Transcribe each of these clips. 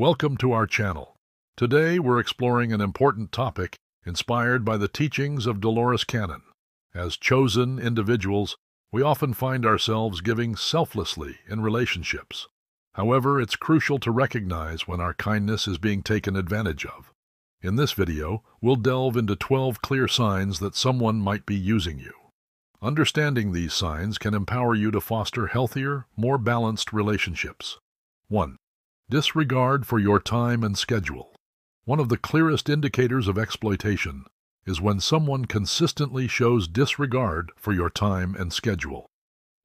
Welcome to our channel. Today we're exploring an important topic inspired by the teachings of Dolores Cannon. As chosen individuals, we often find ourselves giving selflessly in relationships. However, it's crucial to recognize when our kindness is being taken advantage of. In this video, we'll delve into 12 clear signs that someone might be using you. Understanding these signs can empower you to foster healthier, more balanced relationships. 1. Disregard for your time and schedule. One of the clearest indicators of exploitation is when someone consistently shows disregard for your time and schedule.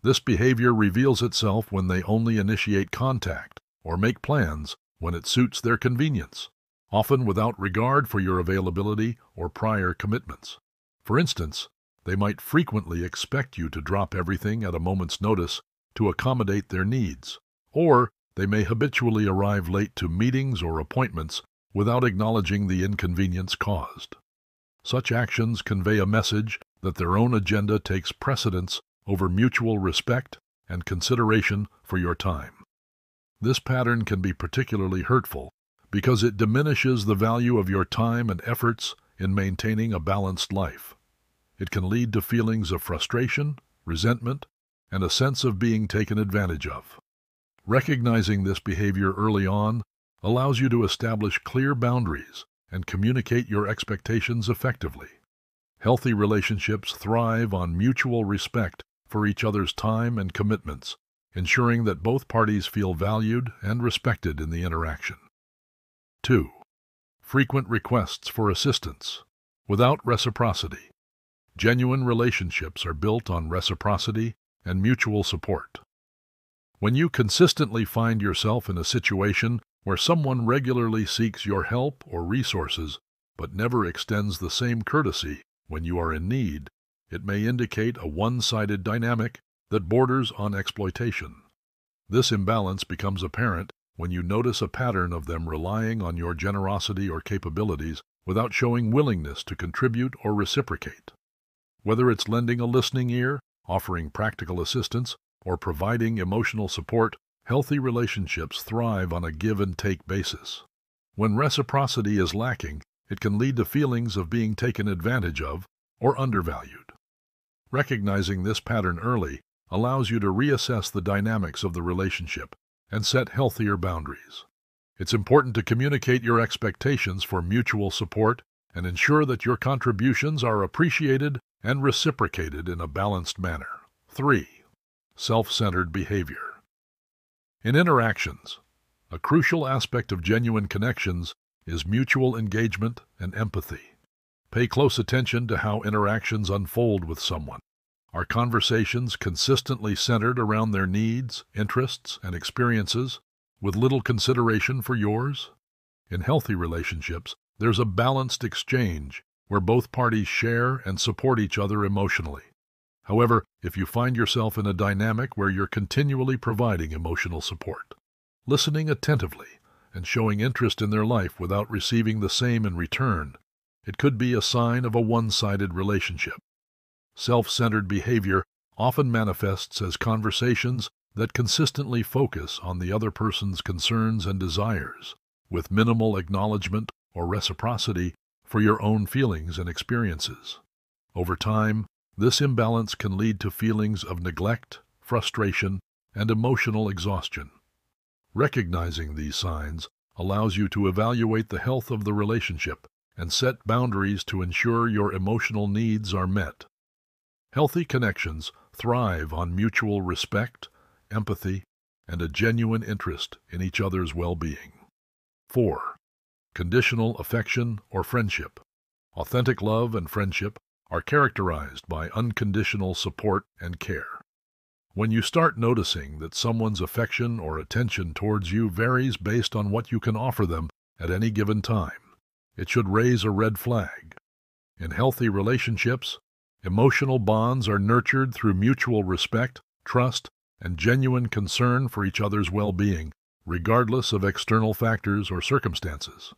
This behavior reveals itself when they only initiate contact or make plans when it suits their convenience, often without regard for your availability or prior commitments. For instance, they might frequently expect you to drop everything at a moment's notice to accommodate their needs, or they may habitually arrive late to meetings or appointments without acknowledging the inconvenience caused. Such actions convey a message that their own agenda takes precedence over mutual respect and consideration for your time. This pattern can be particularly hurtful because it diminishes the value of your time and efforts in maintaining a balanced life. It can lead to feelings of frustration, resentment, and a sense of being taken advantage of. Recognizing this behavior early on allows you to establish clear boundaries and communicate your expectations effectively. Healthy relationships thrive on mutual respect for each other's time and commitments, ensuring that both parties feel valued and respected in the interaction. 2. Frequent requests for assistance without reciprocity. Genuine relationships are built on reciprocity and mutual support. When you consistently find yourself in a situation where someone regularly seeks your help or resources but never extends the same courtesy when you are in need, it may indicate a one-sided dynamic that borders on exploitation. This imbalance becomes apparent when you notice a pattern of them relying on your generosity or capabilities without showing willingness to contribute or reciprocate. Whether it's lending a listening ear, offering practical assistance, or providing emotional support, Healthy relationships thrive on a give and take basis. When reciprocity is lacking, it can lead to feelings of being taken advantage of or undervalued. Recognizing this pattern early allows you to reassess the dynamics of the relationship and set healthier boundaries. It's important to communicate your expectations for mutual support and ensure that your contributions are appreciated and reciprocated in a balanced manner. 3. Self-centered behavior. In interactions, a crucial aspect of genuine connections is mutual engagement and empathy. Pay close attention to how interactions unfold with someone. Are conversations consistently centered around their needs, interests, and experiences, with little consideration for yours? In healthy relationships, there's a balanced exchange where both parties share and support each other emotionally. However, if you find yourself in a dynamic where you're continually providing emotional support, listening attentively, and showing interest in their life without receiving the same in return, it could be a sign of a one-sided relationship. Self-centered behavior often manifests as conversations that consistently focus on the other person's concerns and desires, with minimal acknowledgement or reciprocity for your own feelings and experiences. Over time, this imbalance can lead to feelings of neglect, frustration, and emotional exhaustion. Recognizing these signs allows you to evaluate the health of the relationship and set boundaries to ensure your emotional needs are met. Healthy connections thrive on mutual respect, empathy, and a genuine interest in each other's well-being. 4. Conditional affection or friendship. Authentic love and friendship are characterized by unconditional support and care. When you start noticing that someone's affection or attention towards you varies based on what you can offer them at any given time, it should raise a red flag. In healthy relationships, emotional bonds are nurtured through mutual respect, trust, and genuine concern for each other's well-being, regardless of external factors or circumstances.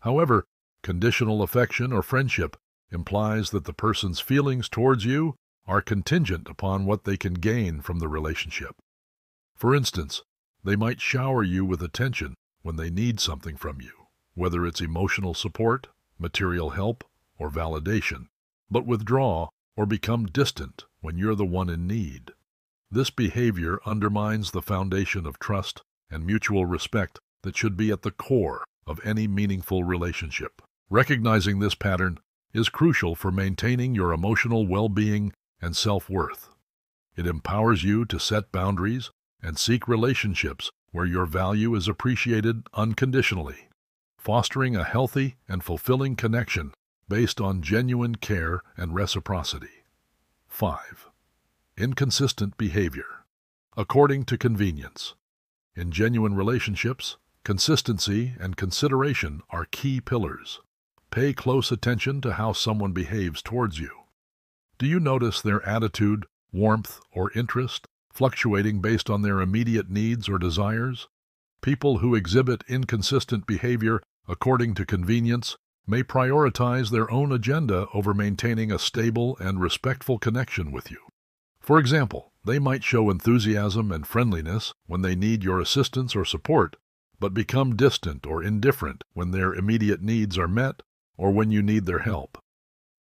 However, conditional affection or friendship implies that the person's feelings towards you are contingent upon what they can gain from the relationship. For instance, they might shower you with attention when they need something from you, whether it's emotional support, material help, or validation, but withdraw or become distant when you're the one in need. This behavior undermines the foundation of trust and mutual respect that should be at the core of any meaningful relationship. Recognizing this pattern is crucial for maintaining your emotional well-being and self-worth. It empowers you to set boundaries and seek relationships where your value is appreciated unconditionally, fostering a healthy and fulfilling connection based on genuine care and reciprocity. 5. Inconsistent behavior. According to convenience. In genuine relationships, consistency and consideration are key pillars. Pay close attention to how someone behaves towards you. Do you notice their attitude, warmth, or interest fluctuating based on their immediate needs or desires? People who exhibit inconsistent behavior according to convenience may prioritize their own agenda over maintaining a stable and respectful connection with you. For example, they might show enthusiasm and friendliness when they need your assistance or support, but become distant or indifferent when their immediate needs are met or when you need their help.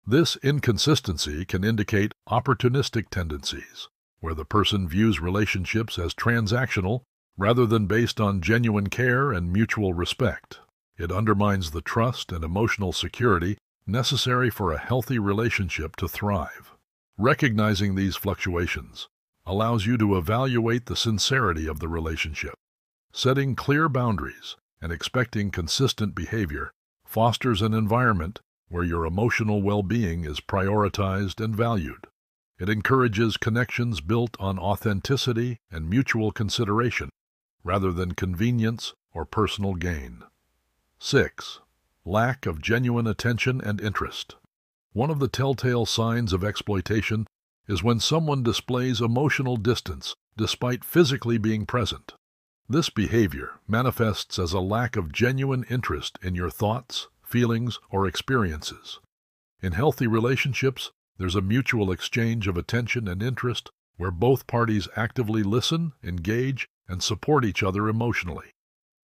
This inconsistency can indicate opportunistic tendencies, where the person views relationships as transactional rather than based on genuine care and mutual respect. It undermines the trust and emotional security necessary for a healthy relationship to thrive. Recognizing these fluctuations allows you to evaluate the sincerity of the relationship. Setting clear boundaries and expecting consistent behavior fosters an environment where your emotional well-being is prioritized and valued. It encourages connections built on authenticity and mutual consideration, rather than convenience or personal gain. 6. Lack of genuine attention and interest. One of the telltale signs of exploitation is when someone displays emotional distance despite physically being present. This behavior manifests as a lack of genuine interest in your thoughts, feelings, or experiences. In healthy relationships, there's a mutual exchange of attention and interest where both parties actively listen, engage, and support each other emotionally.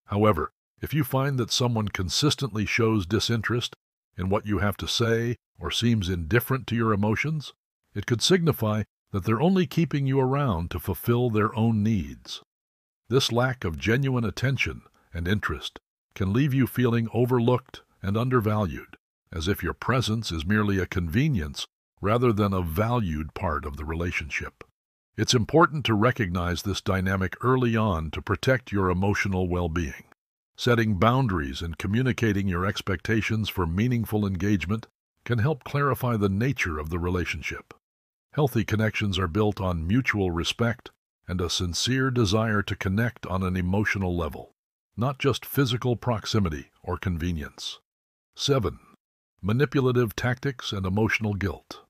However, if you find that someone consistently shows disinterest in what you have to say or seems indifferent to your emotions, it could signify that they're only keeping you around to fulfill their own needs. This lack of genuine attention and interest can leave you feeling overlooked and undervalued, as if your presence is merely a convenience rather than a valued part of the relationship. It's important to recognize this dynamic early on to protect your emotional well-being. Setting boundaries and communicating your expectations for meaningful engagement can help clarify the nature of the relationship. Healthy connections are built on mutual respect and a sincere desire to connect on an emotional level, not just physical proximity or convenience. 7. Manipulative tactics and emotional guilt.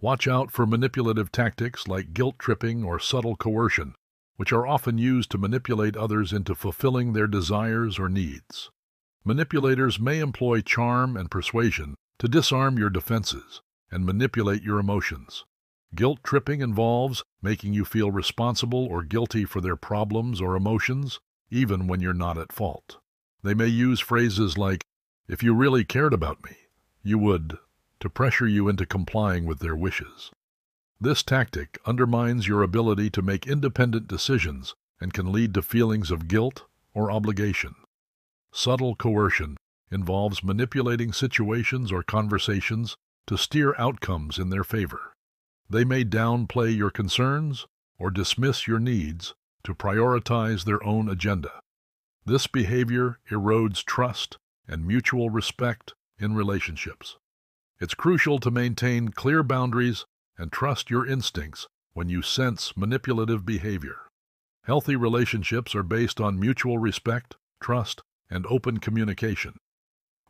Watch out for manipulative tactics like guilt tripping or subtle coercion, which are often used to manipulate others into fulfilling their desires or needs. Manipulators may employ charm and persuasion to disarm your defenses and manipulate your emotions, Guilt tripping involves making you feel responsible or guilty for their problems or emotions, even when you're not at fault. They may use phrases like, if you really cared about me, you would, to pressure you into complying with their wishes. This tactic undermines your ability to make independent decisions and can lead to feelings of guilt or obligation. Subtle coercion involves manipulating situations or conversations to steer outcomes in their favor. They may downplay your concerns or dismiss your needs to prioritize their own agenda. This behavior erodes trust and mutual respect in relationships. It's crucial to maintain clear boundaries and trust your instincts when you sense manipulative behavior. Healthy relationships are based on mutual respect, trust, and open communication.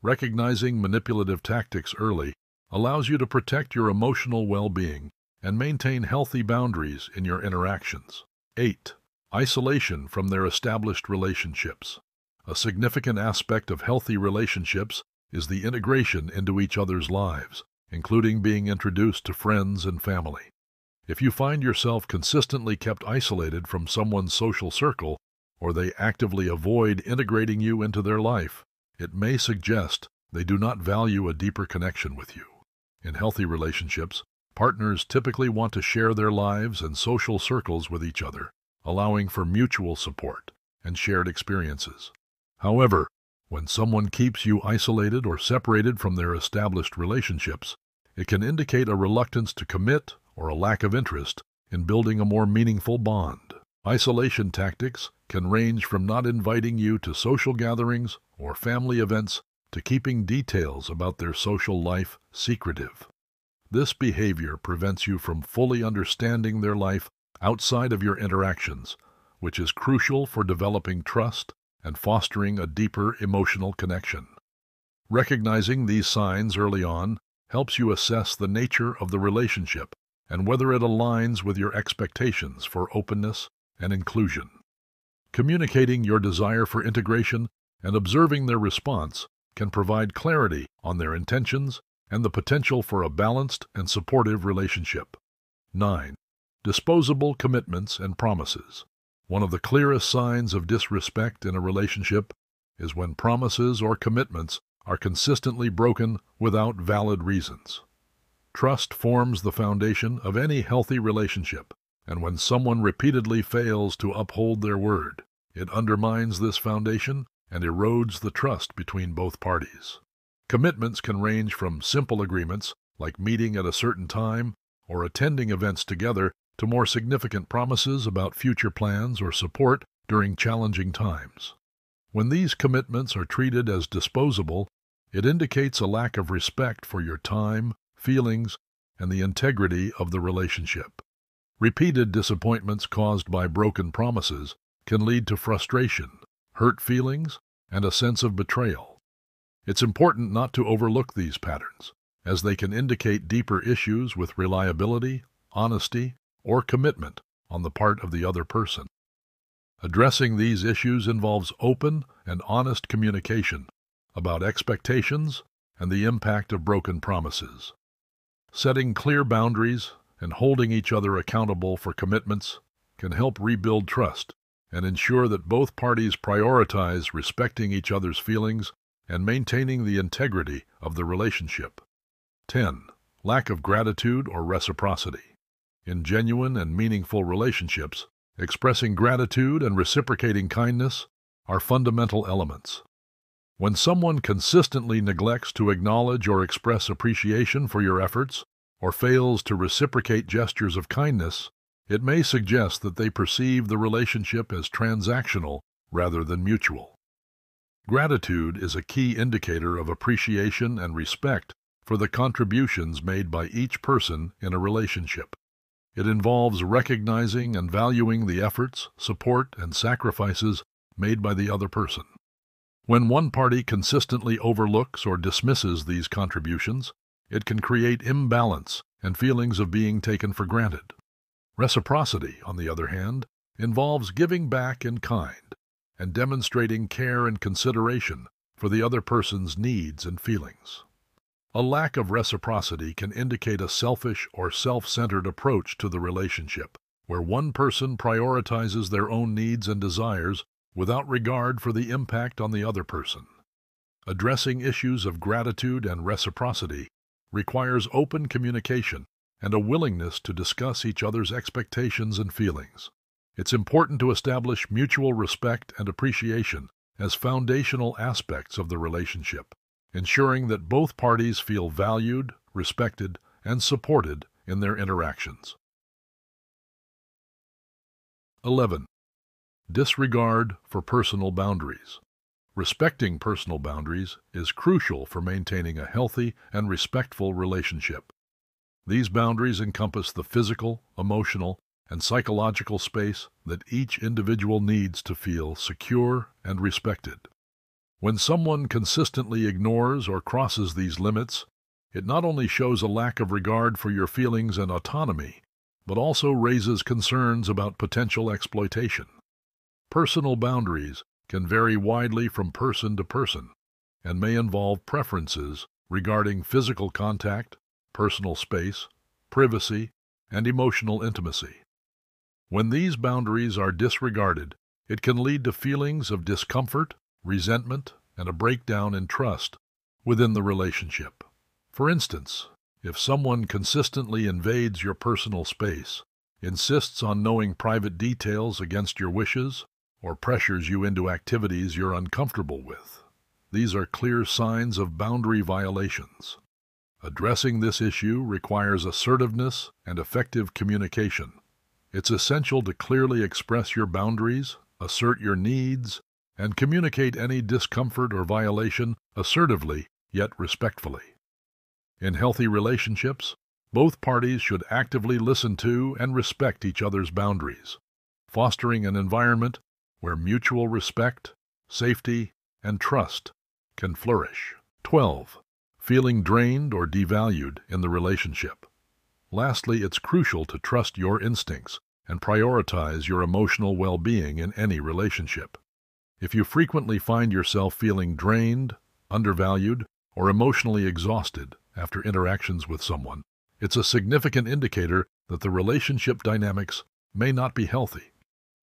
Recognizing manipulative tactics early allows you to protect your emotional well-being and maintain healthy boundaries in your interactions. 8. Isolation from their established relationships. A significant aspect of healthy relationships is the integration into each other's lives, including being introduced to friends and family. If you find yourself consistently kept isolated from someone's social circle, or they actively avoid integrating you into their life, it may suggest they do not value a deeper connection with you. In healthy relationships, partners typically want to share their lives and social circles with each other, allowing for mutual support and shared experiences. However, when someone keeps you isolated or separated from their established relationships, it can indicate a reluctance to commit or a lack of interest in building a more meaningful bond. Isolation tactics can range from not inviting you to social gatherings or family events to keeping details about their social life secretive. This behavior prevents you from fully understanding their life outside of your interactions, which is crucial for developing trust and fostering a deeper emotional connection. Recognizing these signs early on helps you assess the nature of the relationship and whether it aligns with your expectations for openness and inclusion. Communicating your desire for integration and observing their response can provide clarity on their intentions and the potential for a balanced and supportive relationship. 9. Disposable commitments and promises. One of the clearest signs of disrespect in a relationship is when promises or commitments are consistently broken without valid reasons. Trust forms the foundation of any healthy relationship, and when someone repeatedly fails to uphold their word, it undermines this foundation and erodes the trust between both parties. Commitments can range from simple agreements, like meeting at a certain time or attending events together, to more significant promises about future plans or support during challenging times. When these commitments are treated as disposable, it indicates a lack of respect for your time, feelings, and the integrity of the relationship. Repeated disappointments caused by broken promises can lead to frustration, hurt feelings, and a sense of betrayal. It's important not to overlook these patterns, as they can indicate deeper issues with reliability, honesty, or commitment on the part of the other person. Addressing these issues involves open and honest communication about expectations and the impact of broken promises. Setting clear boundaries and holding each other accountable for commitments can help rebuild trust and ensure that both parties prioritize respecting each other's feelings and maintaining the integrity of the relationship. 10. Lack of gratitude or reciprocity. In genuine and meaningful relationships, expressing gratitude and reciprocating kindness are fundamental elements. When someone consistently neglects to acknowledge or express appreciation for your efforts, or fails to reciprocate gestures of kindness, it may suggest that they perceive the relationship as transactional rather than mutual. Gratitude is a key indicator of appreciation and respect for the contributions made by each person in a relationship. It involves recognizing and valuing the efforts, support, and sacrifices made by the other person. When one party consistently overlooks or dismisses these contributions, it can create imbalance and feelings of being taken for granted. Reciprocity, on the other hand, involves giving back in kind and demonstrating care and consideration for the other person's needs and feelings. A lack of reciprocity can indicate a selfish or self-centered approach to the relationship, where one person prioritizes their own needs and desires without regard for the impact on the other person. Addressing issues of gratitude and reciprocity requires open communication and a willingness to discuss each other's expectations and feelings. It's important to establish mutual respect and appreciation as foundational aspects of the relationship, ensuring that both parties feel valued, respected, and supported in their interactions. 11. Disregard for personal boundaries. Respecting personal boundaries is crucial for maintaining a healthy and respectful relationship. These boundaries encompass the physical, emotional, and psychological space that each individual needs to feel secure and respected. When someone consistently ignores or crosses these limits, it not only shows a lack of regard for your feelings and autonomy, but also raises concerns about potential exploitation. Personal boundaries can vary widely from person to person and may involve preferences regarding physical contact, personal space, privacy, and emotional intimacy. When these boundaries are disregarded, it can lead to feelings of discomfort, resentment, and a breakdown in trust within the relationship. For instance, if someone consistently invades your personal space, insists on knowing private details against your wishes, or pressures you into activities you're uncomfortable with, these are clear signs of boundary violations. Addressing this issue requires assertiveness and effective communication. It's essential to clearly express your boundaries, assert your needs, and communicate any discomfort or violation assertively yet respectfully. In healthy relationships, both parties should actively listen to and respect each other's boundaries, fostering an environment where mutual respect, safety, and trust can flourish. 12. Feeling drained or devalued in the relationship. Lastly, it's crucial to trust your instincts and prioritize your emotional well-being in any relationship. If you frequently find yourself feeling drained, undervalued, or emotionally exhausted, after interactions with someone, it's a significant indicator that the relationship dynamics may not be healthy.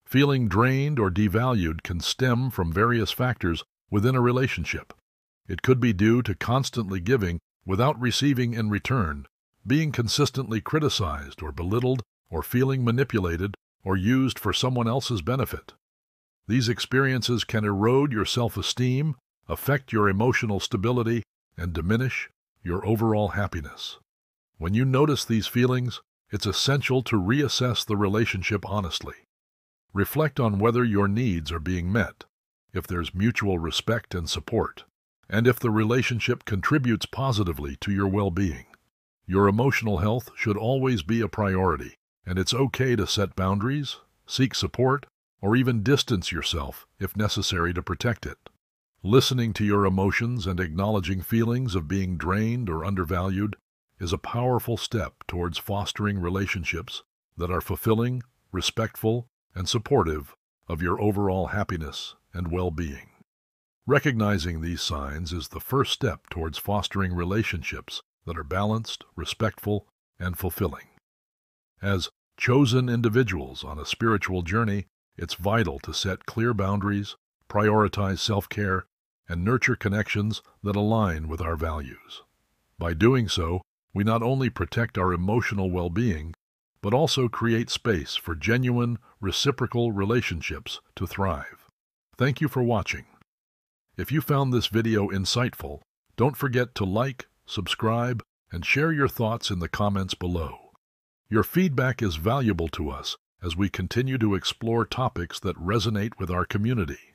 Feeling drained or devalued can stem from various factors within a relationship. It could be due to constantly giving without receiving in return, being consistently criticized or belittled, or feeling manipulated or used for someone else's benefit. These experiences can erode your self-esteem, affect your emotional stability, and diminish your overall happiness. When you notice these feelings, it's essential to reassess the relationship honestly. Reflect on whether your needs are being met, if there's mutual respect and support, and if the relationship contributes positively to your well-being. Your emotional health should always be a priority, and it's okay to set boundaries, seek support, or even distance yourself if necessary to protect it. Listening to your emotions and acknowledging feelings of being drained or undervalued is a powerful step towards fostering relationships that are fulfilling, respectful, and supportive of your overall happiness and well-being. Recognizing these signs is the first step towards fostering relationships that are balanced, respectful, and fulfilling. As chosen individuals on a spiritual journey, it's vital to set clear boundaries, prioritize self-care, and nurture connections that align with our values. By doing so, we not only protect our emotional well-being, but also create space for genuine, reciprocal relationships to thrive. Thank you for watching. If you found this video insightful, don't forget to like, subscribe, and share your thoughts in the comments below. Your feedback is valuable to us as we continue to explore topics that resonate with our community.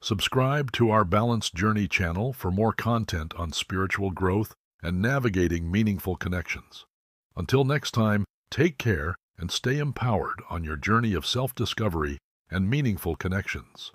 Subscribe to our Balance Journey channel for more content on spiritual growth and navigating meaningful connections. Until next time, take care and stay empowered on your journey of self-discovery and meaningful connections.